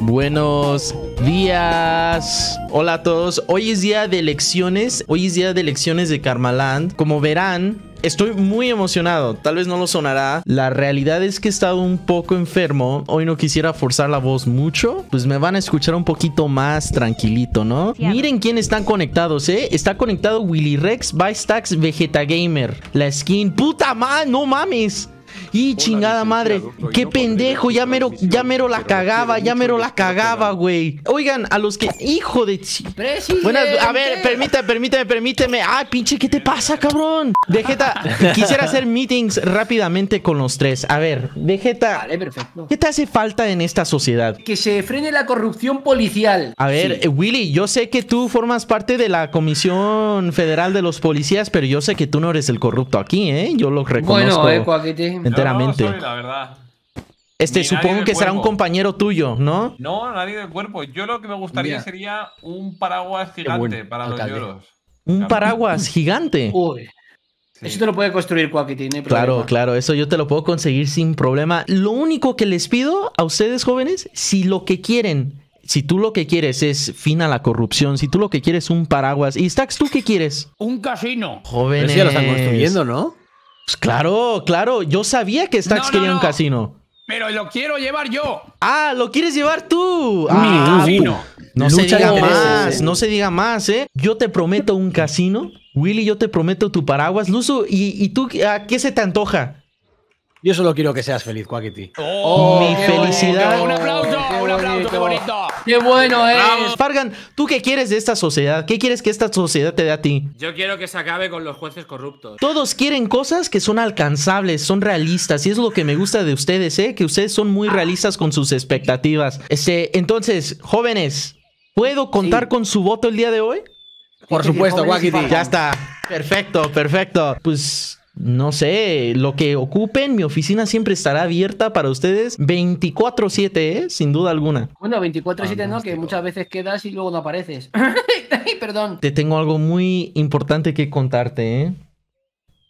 Buenos días. Hola a todos. Hoy es día de elecciones. Hoy es día de elecciones de Karmaland. Como verán, Estoy muy emocionado, tal vez no lo sonará. La realidad es que he estado un poco enfermo. Hoy no quisiera forzar la voz mucho. Pues me van a escuchar un poquito más tranquilito, ¿no? Miren quién están conectados, ¿eh? Está conectado Willy Rex, Vistax, Vegeta Gamer. La skin. ¡Puta madre! ¡No mames! Y chingada madre, qué pendejo, ya mero, ya mero la cagaba, ya mero la cagaba, güey. Oigan, a los que, hijo de... Buenas, a ver, permíteme, permíteme, permíteme. Ay, pinche, ¿qué te pasa, cabrón? Vegeta, quisiera hacer meetings rápidamente con los tres. A ver, Vegeta, Vale, perfecto. ¿qué te hace falta en esta sociedad? Que se frene la corrupción policial. A ver, Sí. Willy, yo sé que tú formas parte de la Comisión Federal de los Policías, pero yo sé que tú no eres el corrupto aquí, ¿eh? Yo lo reconozco. Bueno, eh, Cuaquete. Enteramente. Yo no lo soy, la verdad. Este, Ni supongo que será un compañero tuyo, ¿no? No, nadie del cuerpo. Yo lo que me gustaría Mira. sería un paraguas gigante bueno, para los lloros. Un paraguas gigante. Uy, Sí. eso te lo puede construir Cuaquete, no hay Claro, problema. claro, eso yo te lo puedo conseguir sin problema. Lo único que les pido a ustedes jóvenes, si lo que quieren, si tú lo que quieres es fin a la corrupción, si tú lo que quieres es un paraguas, y Stax, ¿tú qué quieres? Un casino. Pero Jóvenes. eso ya lo están construyendo, ¿no? Pues claro, claro, yo sabía que Stax No, no, quería un no. casino. Pero lo quiero llevar yo. Ah, ¿lo quieres llevar tú? Mi Ah, casino. No se Lucha diga más, no se diga más, ¿eh? Yo te prometo un casino. Willy, yo te prometo tu paraguas. Luzu, ¿y, y tú a qué se te antoja? Yo solo quiero que seas feliz, Quackity. Oh, Mi felicidad. bonito, Un aplauso, qué un aplauso, bonito. qué bonito. Qué bueno es. Fargan, ¿tú qué quieres de esta sociedad? ¿Qué quieres que esta sociedad te dé a ti? Yo quiero que se acabe con los jueces corruptos. Todos quieren cosas que son alcanzables, son realistas, y es lo que me gusta de ustedes, ¿eh? Que ustedes son muy realistas con sus expectativas. Este, entonces, jóvenes, ¿puedo contar Sí. con su voto el día de hoy? Por supuesto, fargas. Ya está. Perfecto, perfecto. Pues no sé, lo que ocupen, mi oficina siempre estará abierta para ustedes 24/7, ¿eh? Sin duda alguna. Bueno, 24-7 no, que muchas veces quedas y luego no apareces. Ay, Perdón. Te tengo algo muy importante que contarte, ¿eh?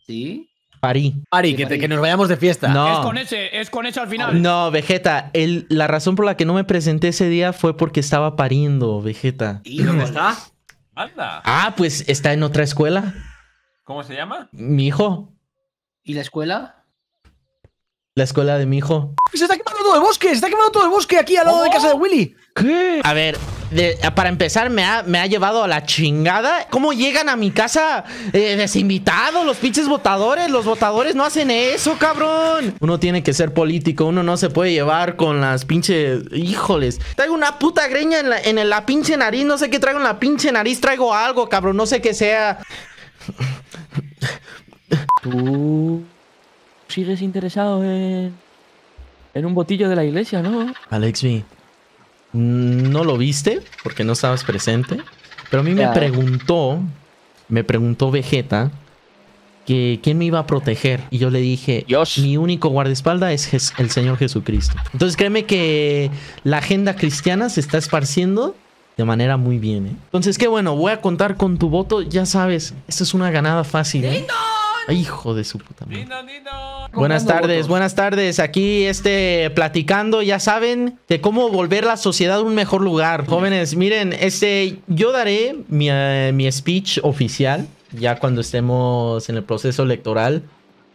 ¿Sí? Parí. Ari, que, te- que nos vayamos de fiesta. No. Es con ese, es con ese al final. No, Vegeta, el- la razón por la que no me presenté ese día fue porque estaba pariendo, Vegeta. ¿Y dónde está? Anda. Ah, pues está en otra escuela. ¿Cómo se llama? Mi hijo. ¿Y la escuela? La escuela de mi hijo. Se está quemando todo el bosque, se está quemando todo el bosque aquí al lado de casa de Willy. ¿Qué? A ver, de- para empezar, me ha, me ha llevado a la chingada. ¿Cómo llegan a mi casa eh, desinvitados los pinches votadores? Los votadores no hacen eso, cabrón. Uno tiene que ser político, uno no se puede llevar con las pinches... Híjoles. Traigo una puta greña en la, en la pinche nariz, no sé qué traigo en la pinche nariz, traigo algo, cabrón, no sé qué sea. Tú sigues interesado en, en un botillo de la iglesia, ¿no? Alex V, no lo viste porque no estabas presente, pero a mí me preguntó, me preguntó Vegeta que quién me iba a proteger y yo le dije, Dios. mi único guardaespaldas es Jes- el Señor Jesucristo. Entonces créeme que la agenda cristiana se está esparciendo de manera muy bien. ¿eh? Entonces qué bueno, voy a contar con tu voto, ya sabes, esta es una ganada fácil. ¿eh? Ay, hijo de su puta madre. Dino, Dino. Buenas tardes, votos. buenas tardes. Aquí este platicando, ya saben, de cómo volver la sociedad un mejor lugar. Jóvenes, miren, este yo daré mi, eh, mi speech oficial ya cuando estemos en el proceso electoral.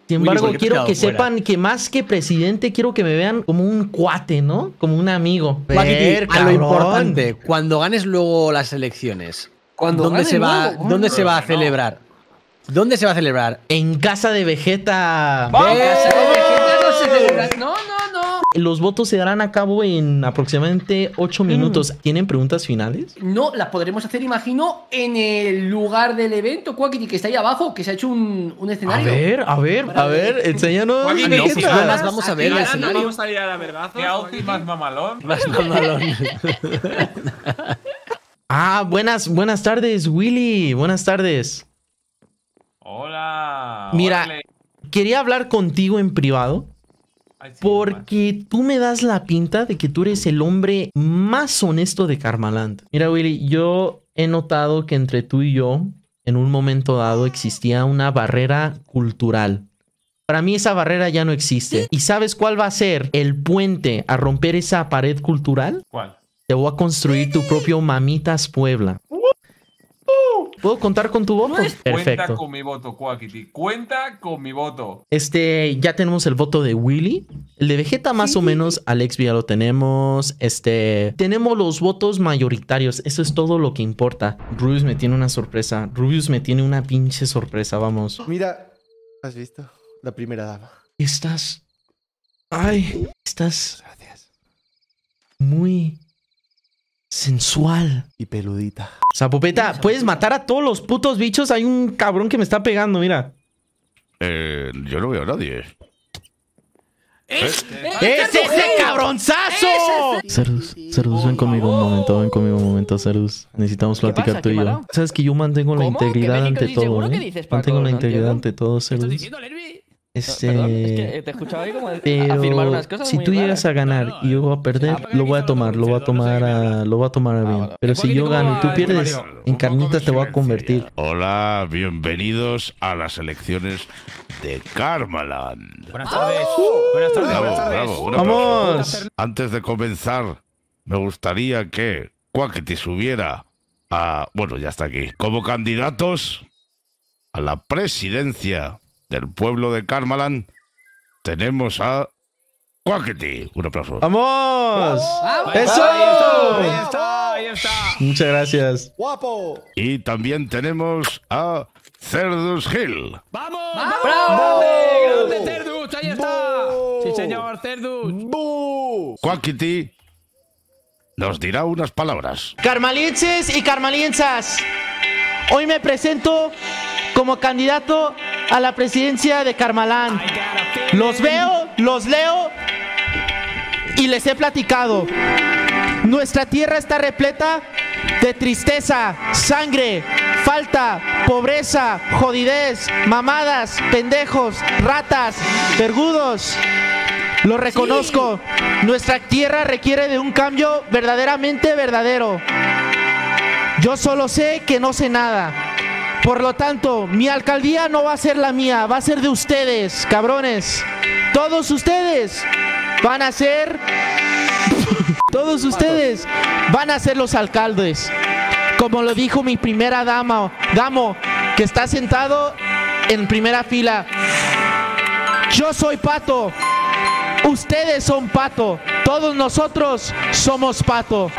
Sin embargo, ¿por qué te has quiero que fuera? sepan que más que presidente, quiero que me vean como un cuate, ¿no? Como un amigo. Ver, a lo importante, cuando ganes luego las elecciones, Cuando ¿dónde, se va, luego, ¿dónde se va a no. celebrar? ¿Dónde se va a celebrar? En casa de Vegeta. ¡Vamos! En casa de Vegeta no se celebra. No, no, no. Los votos se darán a cabo en aproximadamente 8 Mm. minutos. ¿Tienen preguntas finales? No, las podremos hacer, imagino, en el lugar del evento, Quackity, que está ahí abajo, que se ha hecho un, un A escenario. ver, a ver, a ver, enséñanos. No, ¿y pues más vamos a ver ¿Si el ganas, escenario. ¿no vamos a ir a la vergazo? ¿Qué outfit más mamalón? Más mamalón. Ah, buenas, buenas tardes, Willy. Buenas tardes. Hola. Mira, órale. Quería hablar contigo en privado porque tú me das la pinta de que tú eres el hombre más honesto de Karmaland. Mira, Willy, yo he notado que entre tú y yo, en un momento dado, existía una barrera cultural. Para mí esa barrera ya no existe. ¿Y sabes cuál va a ser el puente a romper esa pared cultural? ¿Cuál? te voy a construir tu propio Mamitas Puebla. ¿Puedo contar con tu voto? Cuenta Perfecto. con mi voto, Quackity. Cuenta con mi voto. Este, ya tenemos el voto de Willy. El de Vegeta más o menos, Alex ya lo tenemos. Este, tenemos los votos mayoritarios. Eso es todo lo que importa. Rubius me tiene una sorpresa. Rubius me tiene una pinche sorpresa, vamos. Mira, ¿has visto? La primera dama. Estás... Ay, estás Gracias. muy sensual. Y peludita. O sea, Popeta, puedes matar a todos los putos bichos. Hay un cabrón que me está pegando, mira. Eh, yo no veo a nadie. ¡Es! ¡Es ese cabronzazo! Cerdus, Cerdus, ven conmigo un momento, ven conmigo un momento, Cerdus. Necesitamos ¿Qué platicar tú y ¿Qué yo. Sabes que yo mantengo la ¿Cómo? ¿Qué integridad ante todo, ¿eh? dices, Paco? Mantengo la No integridad entiendo. ante todo, ¿Qué Este... Perdón, es que te escuchaba ahí como Pero afirmar unas cosas si muy tú llegas a ganar y yo voy a perder, Ah, lo voy a tomar, lo voy a tomar a, lo voy a tomar a bien. Pero si yo gano y tú pierdes, en carnitas te voy a convertir. Hola, bienvenidos a las elecciones de Karmaland. Buenas tardes. Buenas tardes, Bravo, buenas tardes. bravo. ¡Vamos! Antes de comenzar, me gustaría que Quackity subiera a. Bueno, ya está aquí. Como candidatos a la presidencia del pueblo de Karmaland, tenemos a Quackity. Un aplauso. ¡Vamos! Ahí está, Ahí ¡Eso! está, ahí está. Muchas gracias. ¡Guapo! Y también tenemos a Cerdus Hill. ¡Vamos! ¡Bravo! ¡Grande, Cerdus! ¡Ahí está! ¡Bu! Sí, señor, Cerdus. ¡Bu! Quackity nos dirá unas palabras. Carmalienses y carmalienzas, hoy me presento como candidato a la presidencia de Carmalán. Los veo, los leo y les he platicado. Nuestra tierra está repleta de tristeza, sangre, falta, pobreza, jodidez, mamadas, pendejos, ratas, vergudos. Lo reconozco. Nuestra tierra requiere de un cambio verdaderamente verdadero. Yo solo sé que no sé nada. Por lo tanto, mi alcaldía no va a ser la mía, va a ser de ustedes, cabrones. Todos ustedes van a ser... Todos ustedes van a ser los alcaldes. Como lo dijo mi primera dama, damo, que está sentado en primera fila. Yo soy pato. Ustedes son pato. Todos nosotros somos pato.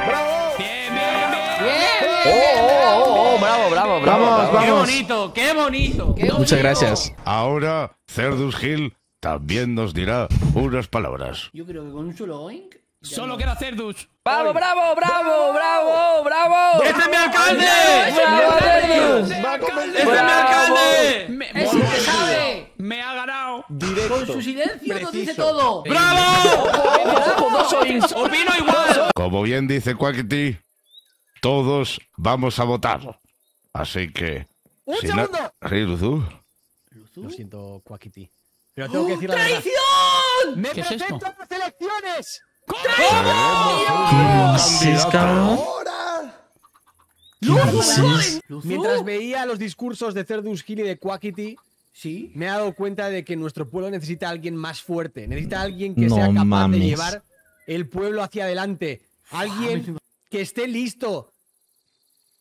Bien, bien, bien. ¡Oh, oh, oh! ¡Bravo, bravo, bravo! Vamos. ¡Qué bonito! ¡Qué bonito! ¡Qué Muchas bonito! gracias. Ahora Cerdus Hill también nos dirá unas palabras. Yo creo que con un solo oink. Solo no. queda Cerdus. ¡Bravo, bravo, bravo, bravo, bravo! ¡Este es mi alcalde! ¡Este es mi alcalde! Me, ¡Es el que sabe! me ha ganado. Con su silencio nos dice todo. ¡Bravo! ¡Opino igual! Como bien dice Quackity, todos vamos a votar. Así que. ¡Un si segundo! Sí, Luzu. Lo siento, Quackity. Pero tengo que decir la verdad. ¡Traición! ¡Me ¿Qué es presento esto? a las elecciones! ¿Qué dices, cabrón? ¡Ahora! ¿Qué dices? Mientras veía los discursos de Cerdus Hill y de Quackity, Sí. me he dado cuenta de que nuestro pueblo necesita a alguien más fuerte. Necesita a alguien que No sea capaz mames. de llevar el pueblo hacia adelante. Alguien que esté listo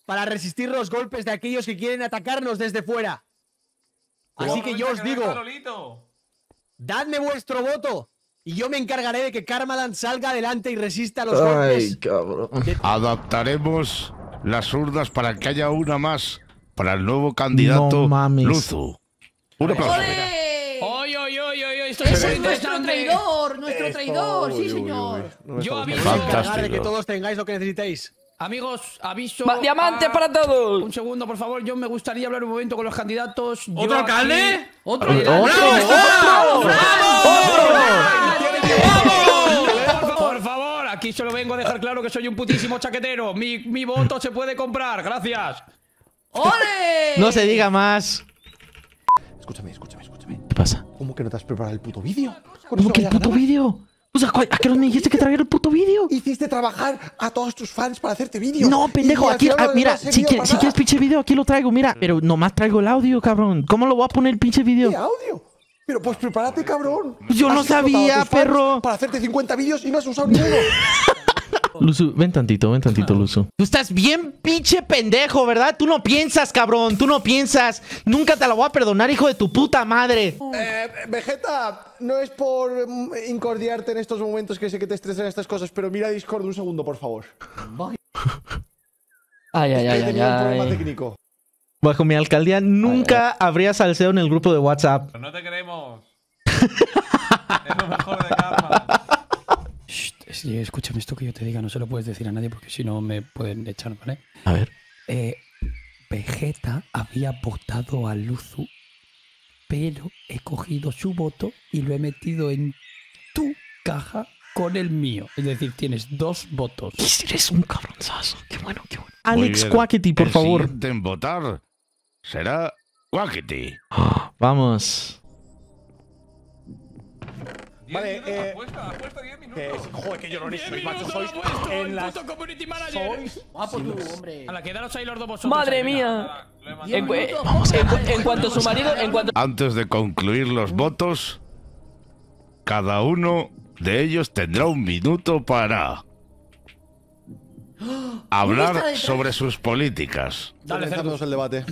para resistir los golpes de aquellos que quieren atacarnos desde fuera. Así que yo os digo, dadme vuestro voto y yo me encargaré de que Karmaland salga adelante y resista los golpes. cabrón. Adaptaremos las urnas para que haya una más para el nuevo candidato No mames. Luzu. Un aplauso. ¡Ole! ¡Oy, oy, oy, oy! Esto ¡Ese es es nuestro traidor! ¡Nuestro traidor! ¡Sí, señor! Yo aviso- de que todos tengáis lo que necesitéis. Amigos, aviso. ¡Va- ¡Diamante a- para todos! Un segundo, por favor. Yo me gustaría hablar un momento con los candidatos. Yo ¿Otro aquí- alcalde? ¡Otro! ¡Otro! Por, por favor, aquí solo vengo a dejar claro que soy un putísimo chaquetero. Mi, mi voto se puede comprar, gracias. ¡Ole! No se diga más. Escúchame, escúchame, escúchame. ¿Qué pasa? ¿Cómo que no te has preparado el puto vídeo? ¿Cómo que el puto vídeo? O sea, ¿cuál- ¿a qué hora me dijiste que trajera el puto vídeo? Hiciste trabajar a todos tus fans para hacerte vídeo. No, pendejo, aquí, ah, mira, si, si quieres pinche video, aquí lo traigo, mira. Pero nomás traigo el audio, cabrón. ¿Cómo lo voy a poner el pinche video? ¿Qué audio? Pero pues prepárate, cabrón. Yo no sabía, perro. Para hacerte 50 vídeos y no has usado ni uno. Luzu, ven tantito, ven tantito, Luzu. Tú estás bien pinche pendejo, ¿verdad? Tú no piensas, cabrón. Tú no piensas. Nunca te la voy a perdonar, hijo de tu puta madre. Eh, Vegeta, no es por incordiarte en estos momentos que sé que te estresan estas cosas, pero mira Discord un segundo, por favor. Ay, ay, ay, ay, tenido un problema ay. técnico. Bajo mi alcaldía nunca habría salseo en el grupo de WhatsApp. Pero no te queremos. es lo mejor de Karma. Es- escúchame esto que yo te diga, no se lo puedes decir a nadie porque si no me pueden echar, ¿vale? A ver. Eh, Vegeta había votado a Luzu, pero he cogido su voto y lo he metido en tu caja con el mío. Es decir, tienes dos votos. Eres un cabronzazo. Qué bueno, qué bueno. Alex bien. Quackity, por El favor. en votar será Quackity. Vamos. Vale, eh, apuesta, apuesta 10 minutos. Que es- joder, que macho, minutos sois lo ha puesto en el las... puto community manager. Sois... Guapo tú, hombre. A la quedaros ahí los dos vosotros. Madre mía. En, mandado. cu- minutos, en cu- vamos. en cuanto su marido, en cuanto Antes de concluir los votos, cada uno de ellos tendrá un minuto para está hablar sobre sus políticas. Dale, Comenzamos el debate.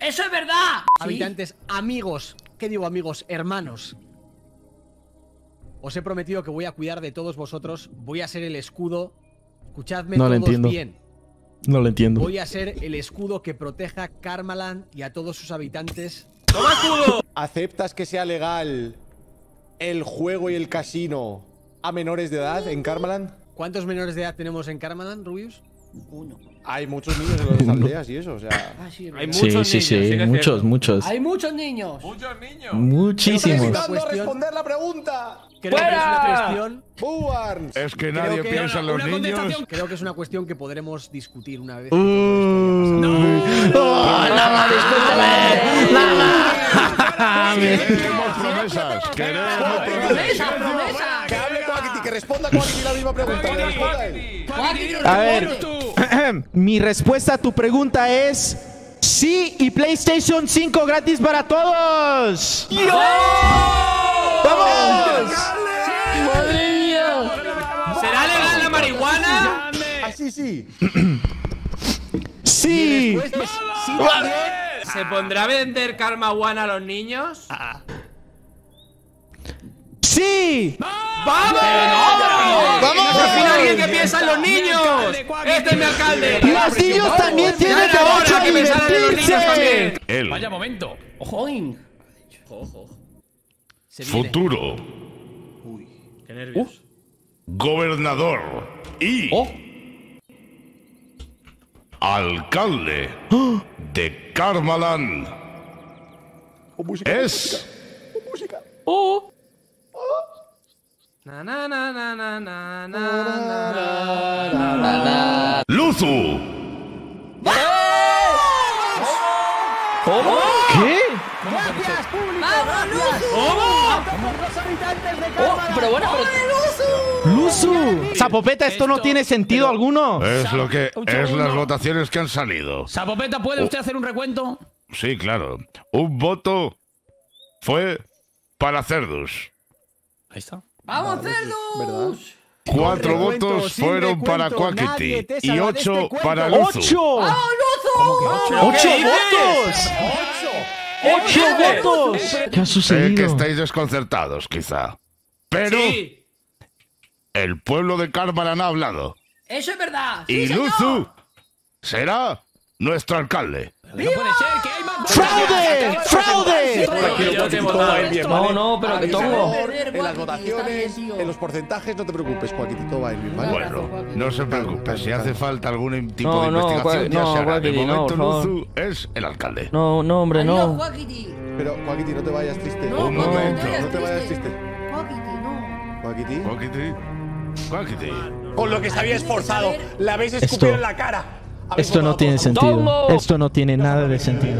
¡Eso es verdad! Habitantes, amigos, ¿qué digo amigos? Hermanos. Os he prometido que voy a cuidar de todos vosotros, voy a ser el escudo. Escuchadme No lo todos entiendo. bien. No lo entiendo. Voy a ser el escudo que proteja Karmaland y a todos sus habitantes. ¿Aceptas que sea legal el juego y el casino a menores de edad en Karmaland? ¿Cuántos menores de edad tenemos en Karmaland, Rubius? Uno. Hay muchos niños en las aldeas y eso, o sea... Ah, sí, Hay. Sí, muchos sí, niños, sí. sí es muchos, cierto. muchos. Hay muchos niños. Muchos niños. ¡Estoy Muchísimos. cuestión- responder la pregunta! Creo que es una cuestión. ¡Buarns! Es que nadie que- piensa en los niños. Creo que es una cuestión que podremos discutir una vez. Uh. ¡Oh, Lama, discúlpame! ¡Lama! Queremos promesas. Queremos promesas. Responda Quackity la misma pregunta. Que responda él. A ver, mi respuesta a tu pregunta es sí y PlayStation 5 gratis para todos. ¡Vamos! ¡Madre mía! ¿Será legal la marihuana? Así sí. Sí. Pues, sí, también. ¿Se pondrá a vender Karma One a los niños? ¡Sí! ¡Vamos! ¡Vamos! ¡Al final bien que piensan los niños! ¡Este es mi alcalde! ¡Y los niños también tienen derecho a divertirse! ¡Vaya momento! ¡Ojo! ¡Ojo! Futuro. Uy, qué uh. nervios. Gobernador y... Oh. Alcalde ¡Oh! de Carmalan. Es... Música. Oh. Luzu. ¿Cómo? ¿Qué? ¡Gracias, público! ¡Vamos, Luzu! ¿Cómo? Oh, pero bueno, ¡Luzu! ¡Luzu! Zapopeta, esto, no tiene sentido alguno. Es lo que... Es las votaciones que han salido. Zapopeta, ¿puede oh. usted hacer un recuento? Sí, claro. Un voto fue para Cerdus. Ahí está. ¡Vamos, cerdos! Cuatro votos fueron para Quackity y ocho este cuento. para Luzu. ¡Ocho! ¡Ocho votos! ¡Ocho votos! ¿Qué ha Sé que sucedido? estáis desconcertados, quizá. Pero Sí. el pueblo de Karmaran ha hablado. ¡Eso es verdad! Y. Luzu será nuestro alcalde. No puede ser, que hay más ¡Fraude! ¡Fraude! Votado. No, no, pero que tongo. En las votaciones, en los porcentajes, no te preocupes, todo va a ir bien, ¿vale? Bueno, no se preocupe. Si hace falta algún tipo No, de no, investigación, ya no, se hará. De momento. Luzu es el alcalde. No, no, hombre, no. Pero, Quackity, no te vayas triste. No, Un momento. no, te vayas triste. Quackity, no. Quackity. Quackity. Quackity. Con lo que se había esforzado, la habéis escupido en la cara. Esto no tiene sentido. Esto no tiene nada de sentido.